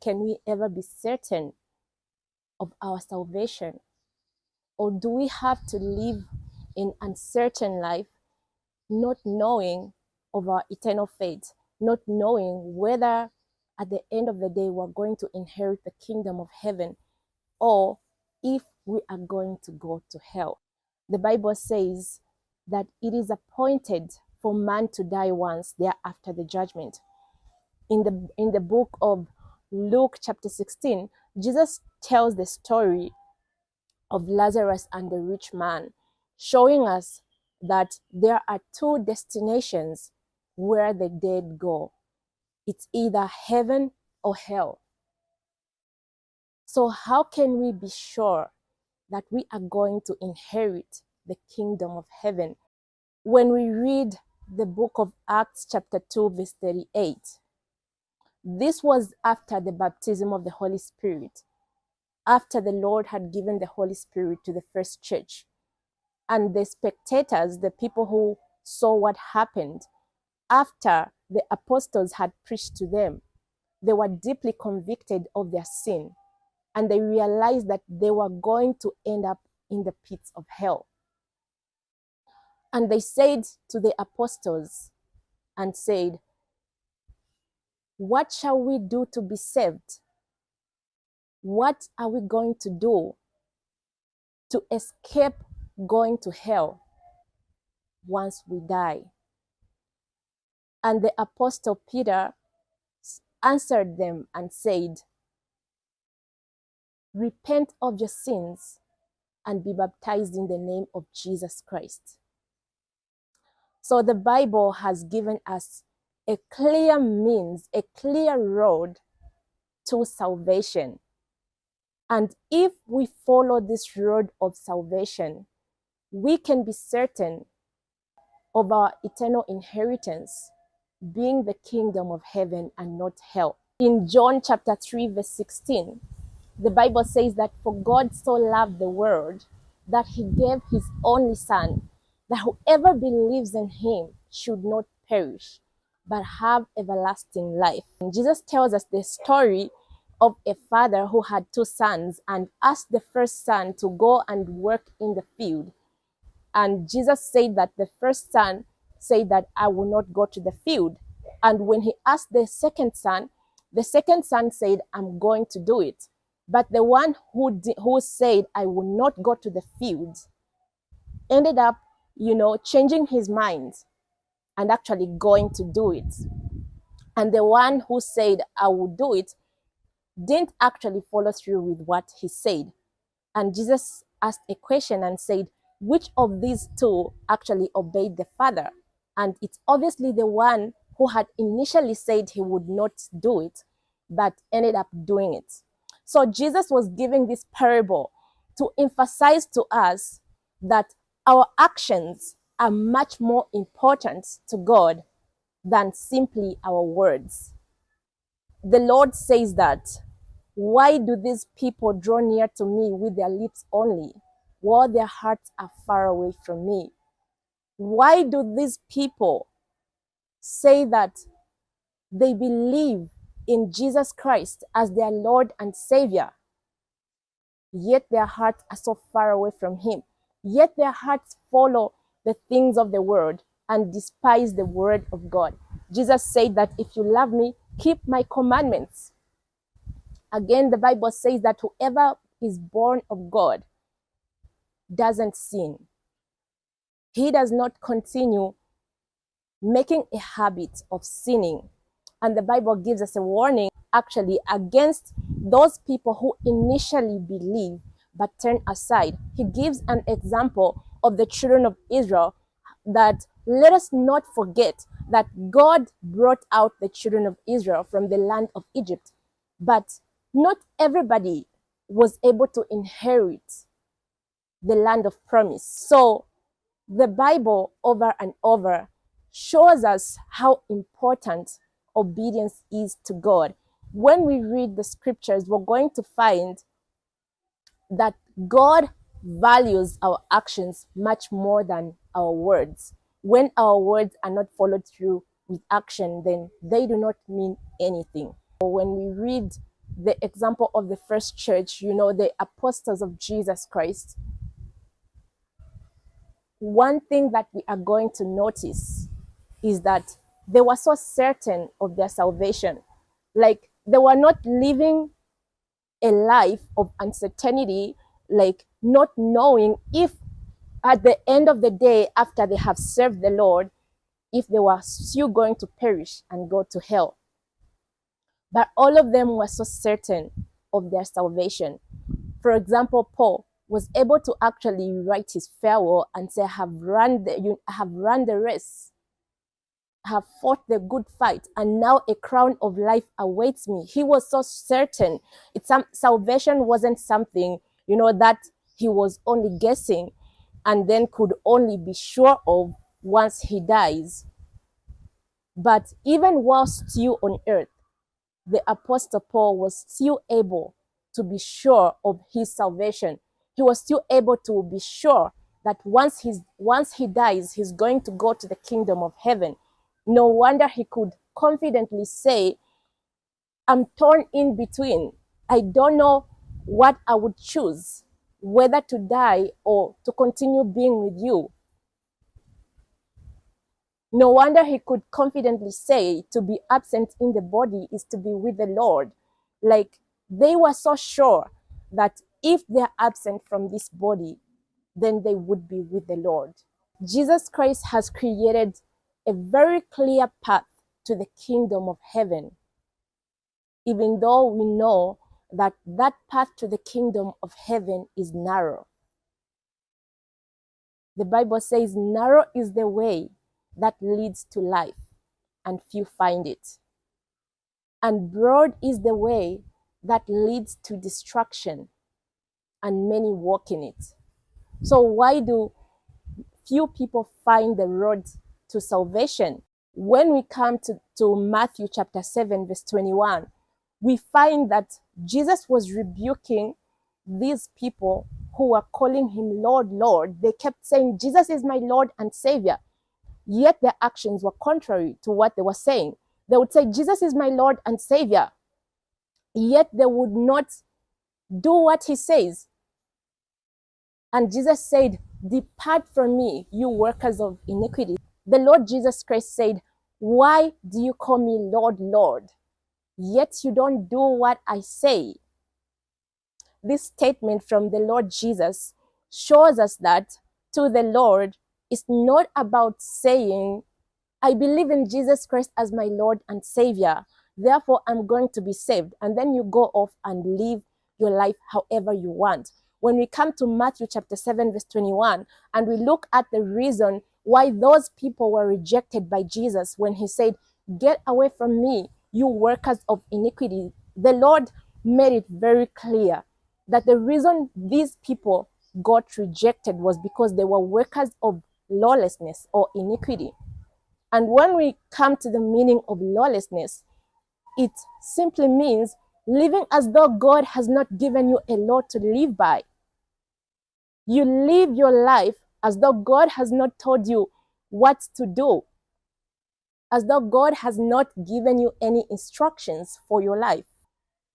can we ever be certain of our salvation? Or do we have to live in uncertain life, not knowing of our eternal fate, not knowing whether at the end of the day we're going to inherit the kingdom of heaven or if we are going to go to hell? The Bible says that it is appointed for man to die once thereafter the judgment. In the in the book of Luke chapter 16, Jesus tells the story of Lazarus and the rich man, showing us that there are two destinations where the dead go. It's either heaven or hell. So, how can we be sure that we are going to inherit the kingdom of heaven? When we read the book of Acts, chapter 2, verse 38, this was after the baptism of the Holy Spirit, after the Lord had given the Holy Spirit to the first church. And the spectators, the people who saw what happened after the apostles had preached to them, they were deeply convicted of their sin and they realized that they were going to end up in the pits of hell. And they said to the apostles and said, What shall we do to be saved? What are we going to do to escape going to hell once we die? And the apostle Peter answered them and said, Repent of your sins and be baptized in the name of Jesus Christ. So the Bible has given us a clear means, a clear road to salvation. And if we follow this road of salvation, we can be certain of our eternal inheritance being the kingdom of heaven and not hell. In John chapter 3, verse 16, the Bible says that for God so loved the world that he gave his only son, that whoever believes in him should not perish, but have everlasting life. And Jesus tells us the story of a father who had two sons and asked the first son to go and work in the field. And Jesus said that the first son said that I will not go to the field. And when he asked the second son, the second son said, I'm going to do it. But the one who, who said, I will not go to the field, ended up, you know, changing his mind and actually going to do it. And the one who said, I will do it, didn't actually follow through with what he said. And Jesus asked a question and said, Which of these two actually obeyed the Father? And it's obviously the one who had initially said he would not do it, but ended up doing it. So Jesus was giving this parable to emphasize to us that our actions are much more important to God than simply our words. The Lord says that, why do these people draw near to me with their lips only, while their hearts are far away from me? Why do these people say that they believe in Jesus Christ as their Lord and Savior, yet their hearts are so far away from Him. Yet their hearts follow the things of the world and despise the word of God. Jesus said that if you love me, keep my commandments. Again, the Bible says that whoever is born of God doesn't sin. He does not continue making a habit of sinning and the Bible gives us a warning actually against those people who initially believe but turn aside. He gives an example of the children of Israel that let us not forget that God brought out the children of Israel from the land of Egypt, but not everybody was able to inherit the land of promise. So the Bible over and over shows us how important obedience is to God. When we read the scriptures, we're going to find that God values our actions much more than our words. When our words are not followed through with action, then they do not mean anything. When we read the example of the first church, you know, the apostles of Jesus Christ, one thing that we are going to notice is that they were so certain of their salvation. Like they were not living a life of uncertainty, like not knowing if at the end of the day, after they have served the Lord, if they were still going to perish and go to hell. But all of them were so certain of their salvation. For example, Paul was able to actually write his farewell and say, I have run the, you have run the race, have fought the good fight, and now a crown of life awaits me. He was so certain. It's some salvation wasn't something, you know, that he was only guessing and then could only be sure of once he dies. But even while still on earth, the Apostle Paul was still able to be sure of his salvation. He was still able to be sure that once he's once he dies, he's going to go to the kingdom of heaven. No wonder he could confidently say, I'm torn in between. I don't know what I would choose, whether to die or to continue being with you. No wonder he could confidently say to be absent in the body is to be with the Lord. Like they were so sure that if they're absent from this body, then they would be with the Lord. Jesus Christ has created a very clear path to the kingdom of heaven, even though we know that that path to the kingdom of heaven is narrow. The Bible says, narrow is the way that leads to life, and few find it. And broad is the way that leads to destruction, and many walk in it. So, why do few people find the road to salvation? When we come to, to Matthew chapter 7, verse 21, we find that Jesus was rebuking these people who were calling him Lord, Lord. They kept saying, Jesus is my Lord and Savior. Yet their actions were contrary to what they were saying. They would say, Jesus is my Lord and Savior. Yet they would not do what he says. And Jesus said, Depart from me, you workers of iniquity. The Lord Jesus Christ said, Why do you call me Lord, Lord? Yet you don't do what I say. This statement from the Lord Jesus shows us that to the Lord is not about saying, I believe in Jesus Christ as my Lord and Savior. Therefore, I'm going to be saved. And then you go off and live your life however you want when we come to Matthew chapter 7, verse 21, and we look at the reason why those people were rejected by Jesus when he said, Get away from me, you workers of iniquity. The Lord made it very clear that the reason these people got rejected was because they were workers of lawlessness or iniquity. And when we come to the meaning of lawlessness, it simply means living as though God has not given you a law to live by. You live your life as though God has not told you what to do, as though God has not given you any instructions for your life.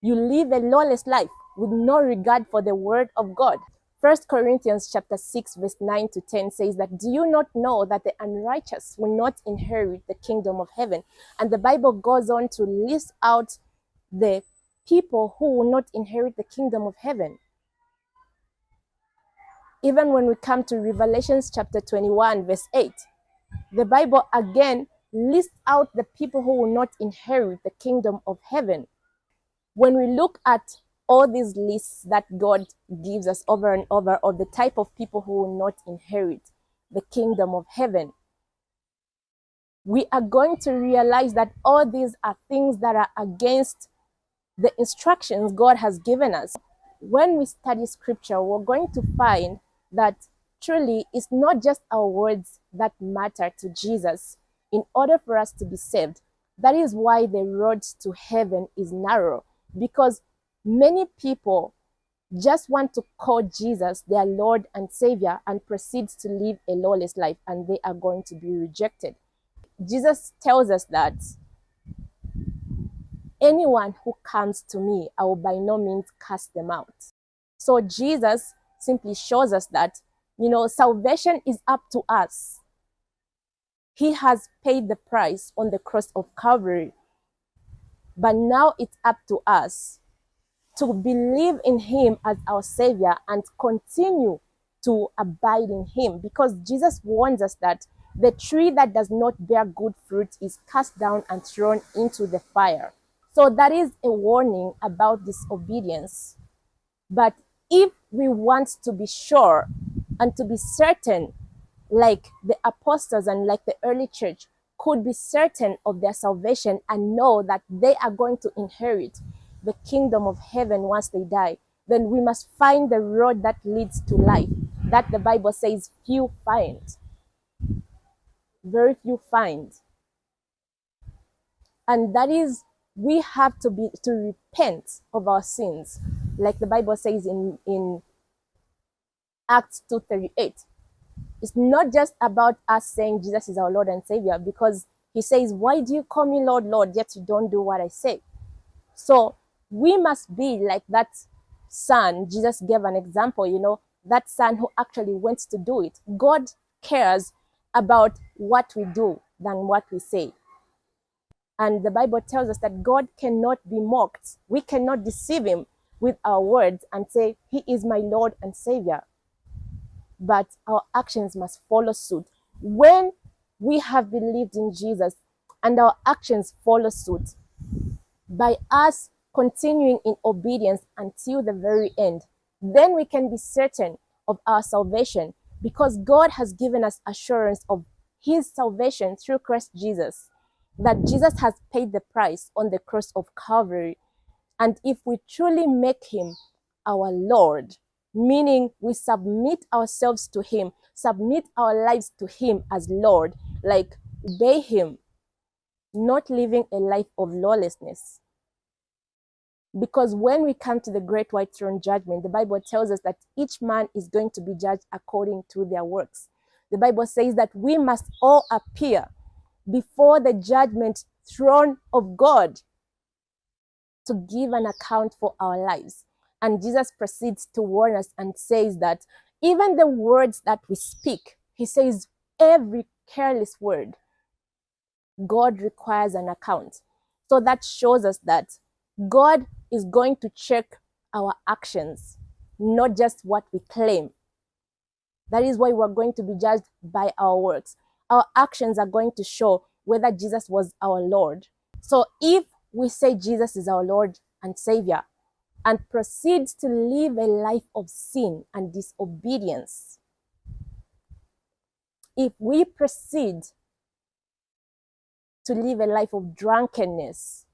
You live a lawless life with no regard for the word of God. First Corinthians chapter 6 verse 9 to 10 says that do you not know that the unrighteous will not inherit the kingdom of heaven? And the Bible goes on to list out the people who will not inherit the kingdom of heaven. Even when we come to Revelations chapter 21, verse 8, the Bible again lists out the people who will not inherit the kingdom of heaven. When we look at all these lists that God gives us over and over of the type of people who will not inherit the kingdom of heaven, we are going to realize that all these are things that are against the instructions God has given us. When we study scripture, we're going to find that truly it's not just our words that matter to Jesus in order for us to be saved. That is why the road to heaven is narrow because many people just want to call Jesus their Lord and Savior and proceed to live a lawless life and they are going to be rejected. Jesus tells us that anyone who comes to me, I will by no means cast them out. So Jesus simply shows us that, you know, salvation is up to us. He has paid the price on the cross of Calvary. But now it's up to us to believe in him as our savior and continue to abide in him because Jesus warns us that the tree that does not bear good fruit is cast down and thrown into the fire. So that is a warning about disobedience. But if we want to be sure and to be certain, like the apostles and like the early church could be certain of their salvation and know that they are going to inherit the kingdom of heaven once they die, then we must find the road that leads to life that the Bible says few find. Very few find. And that is we have to be to repent of our sins, like the Bible says in, in Acts 2:38. It's not just about us saying Jesus is our Lord and Savior, because he says, Why do you call me Lord, Lord, yet you don't do what I say? So we must be like that son. Jesus gave an example, you know, that son who actually went to do it. God cares about what we do than what we say. And the Bible tells us that God cannot be mocked. We cannot deceive him with our words and say, He is my Lord and Savior. But our actions must follow suit. When we have believed in Jesus and our actions follow suit, by us continuing in obedience until the very end, then we can be certain of our salvation because God has given us assurance of his salvation through Christ Jesus, that Jesus has paid the price on the cross of Calvary. And if we truly make him our Lord, meaning we submit ourselves to him, submit our lives to him as Lord, like obey him, not living a life of lawlessness, because when we come to the great white throne judgment, the Bible tells us that each man is going to be judged according to their works. The Bible says that we must all appear before the judgment throne of God to give an account for our lives. And Jesus proceeds to warn us and says that even the words that we speak, he says, every careless word, God requires an account. So that shows us that God is going to check our actions, not just what we claim. That is why we're going to be judged by our works. Our actions are going to show whether Jesus was our Lord. So if we say Jesus is our Lord and Savior and proceed to live a life of sin and disobedience, if we proceed to live a life of drunkenness,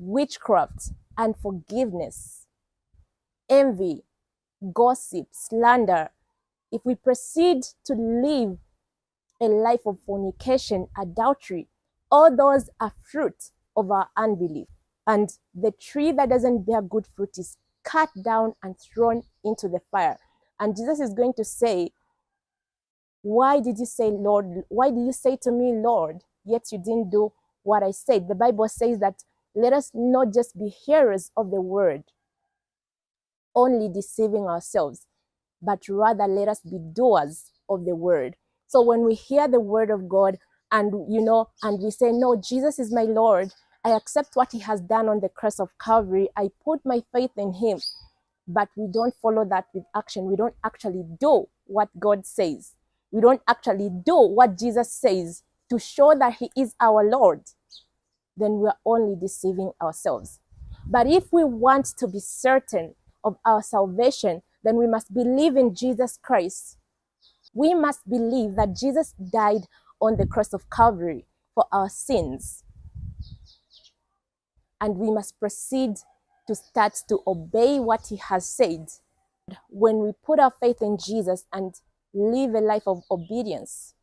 witchcraft, unforgiveness, envy, gossip, slander, if we proceed to live a life of fornication, adultery, all those are fruit of our unbelief. And the tree that doesn't bear good fruit is cut down and thrown into the fire. And Jesus is going to say, Why did you say, Lord? Why did you say to me, Lord, yet you didn't do what I said? The Bible says that let us not just be hearers of the word, only deceiving ourselves, but rather let us be doers of the word. So when we hear the word of God and you know, and we say, No, Jesus is my Lord, I accept what he has done on the cross of Calvary, I put my faith in him, but we don't follow that with action. We don't actually do what God says. We don't actually do what Jesus says to show that he is our Lord then we're only deceiving ourselves. But if we want to be certain of our salvation, then we must believe in Jesus Christ. We must believe that Jesus died on the cross of Calvary for our sins. And we must proceed to start to obey what he has said. When we put our faith in Jesus and live a life of obedience,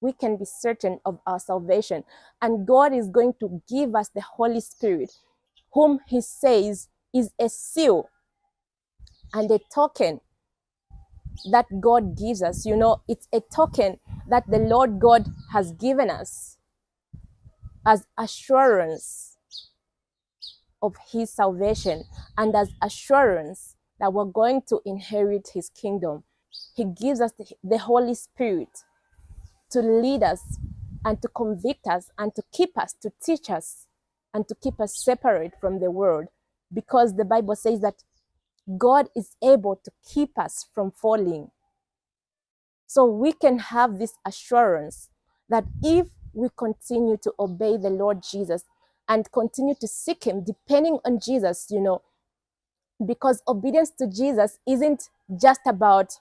we can be certain of our salvation. And God is going to give us the Holy Spirit, whom He says is a seal and a token that God gives us. You know, it's a token that the Lord God has given us as assurance of his salvation and as assurance that we're going to inherit his kingdom. He gives us the, Holy Spirit to lead us and to convict us and to keep us, to teach us, and to keep us separate from the world. Because the Bible says that God is able to keep us from falling. So we can have this assurance that if we continue to obey the Lord Jesus and continue to seek Him, depending on Jesus, you know, because obedience to Jesus isn't just about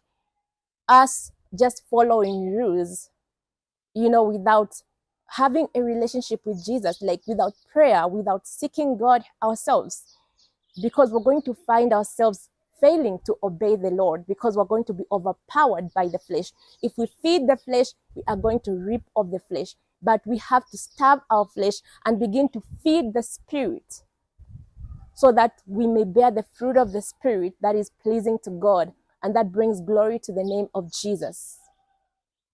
us just following rules, you know, without having a relationship with Jesus, like without prayer, without seeking God ourselves, because we're going to find ourselves failing to obey the Lord because we're going to be overpowered by the flesh. If we feed the flesh, we are going to reap of the flesh. But we have to starve our flesh and begin to feed the spirit so that we may bear the fruit of the spirit that is pleasing to God and that brings glory to the name of Jesus.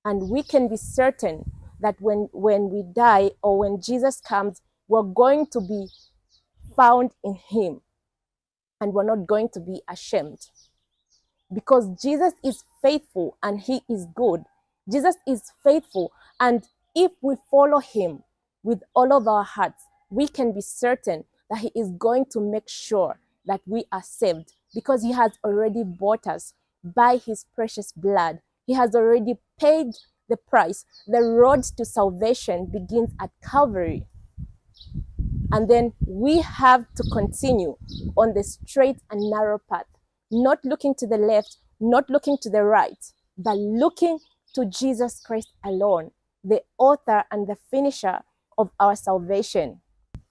And we can be certain that when, when we die or when Jesus comes, we're going to be found in him and we're not going to be ashamed. Because Jesus is faithful and he is good. Jesus is faithful. And if we follow him with all of our hearts, we can be certain that he is going to make sure that we are saved because he has already bought us by his precious blood. He has already paid the price. The road to salvation begins at Calvary. And then we have to continue on the straight and narrow path, not looking to the left, not looking to the right, but looking to Jesus Christ alone, the author and the finisher of our salvation.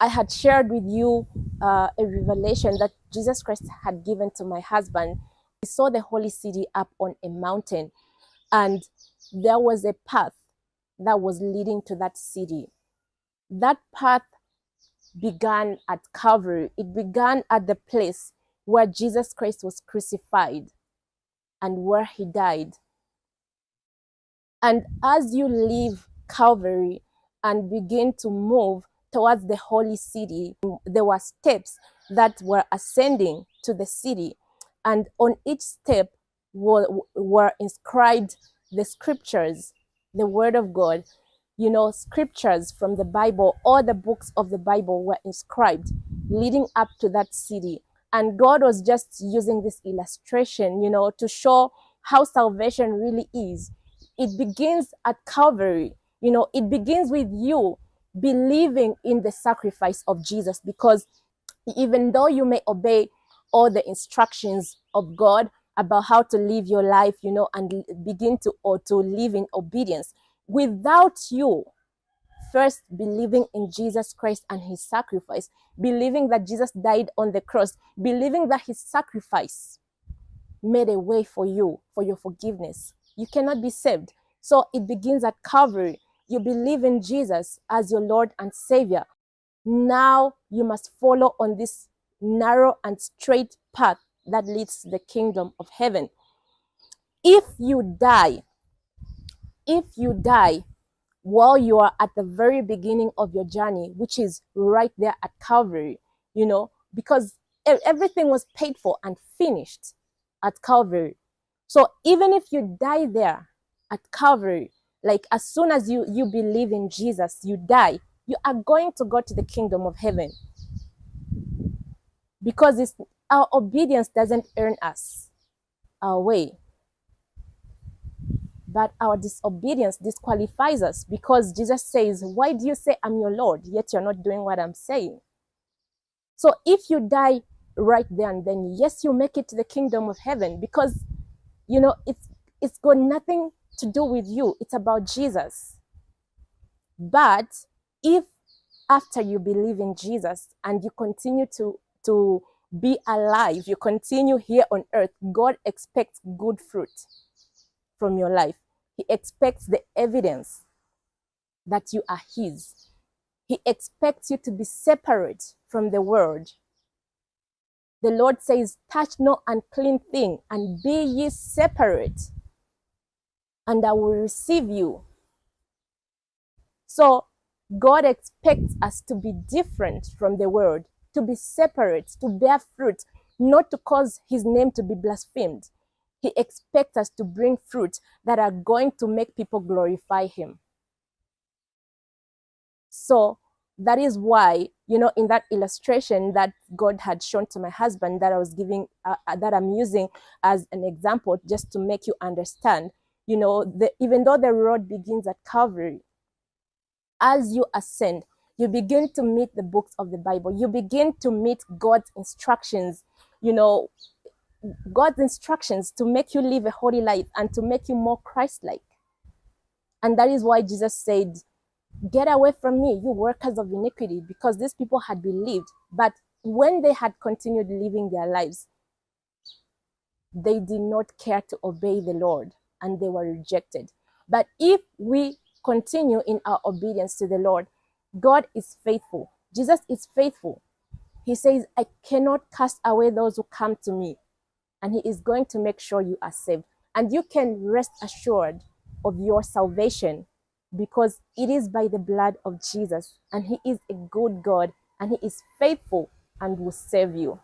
I had shared with you uh, a revelation that Jesus Christ had given to my husband. He saw the holy city up on a mountain, and there was a path that was leading to that city. That path began at Calvary. It began at the place where Jesus Christ was crucified and where he died. And as you leave Calvary and begin to move towards the holy city, there were steps that were ascending to the city. And on each step were, were inscribed the scriptures, the word of God you know, scriptures from the Bible, all the books of the Bible were inscribed leading up to that city. And God was just using this illustration, you know, to show how salvation really is. It begins at Calvary. You know, it begins with you believing in the sacrifice of Jesus because even though you may obey all the instructions of God about how to live your life, you know, and begin to or to live in obedience, without you first believing in Jesus Christ and his sacrifice, believing that Jesus died on the cross, believing that his sacrifice made a way for you, for your forgiveness. You cannot be saved. So it begins at Calvary. You believe in Jesus as your Lord and Savior. Now you must follow on this narrow and straight path that leads to the kingdom of heaven. If you die if you die while you are at the very beginning of your journey, which is right there at Calvary, you know, because everything was paid for and finished at Calvary. So even if you die there at Calvary, like as soon as you you believe in Jesus, you die, you are going to go to the kingdom of heaven. Because it's our obedience doesn't earn us our way but our disobedience disqualifies us because Jesus says, Why do you say I'm your Lord, yet you're not doing what I'm saying? So if you die right then, then yes, you make it to the kingdom of heaven because you know it's it's got nothing to do with you, it's about Jesus. But if after you believe in Jesus and you continue to to be alive, you continue here on earth, God expects good fruit from your life. He expects the evidence that you are His. He expects you to be separate from the world. The Lord says, Touch no unclean thing, and be ye separate, and I will receive you. So, God expects us to be different from the world. to be separate, to bear fruit, not to cause his name to be blasphemed. He expects us to bring fruit that are going to make people glorify him. So that is why, you know, in that illustration that God had shown to my husband that I was giving, uh, uh that I'm using as an example just to make you understand, you know, the, even though the road begins at Calvary, as you ascend, you begin to meet the books of the Bible. You begin to meet God's instructions, you know, God's instructions to make you live a holy life and to make you more Christ like. And that is why Jesus said, Get away from me, you workers of iniquity, because these people had believed. But when they had continued living their lives, they did not care to obey the Lord and they were rejected. But if we continue in our obedience to the Lord, God is faithful. Jesus is faithful. He says, I cannot cast away those who come to me. And He is going to make sure you are saved. And you can rest assured of your salvation because it is by the blood of Jesus. And He is a good God and He is faithful and will save you.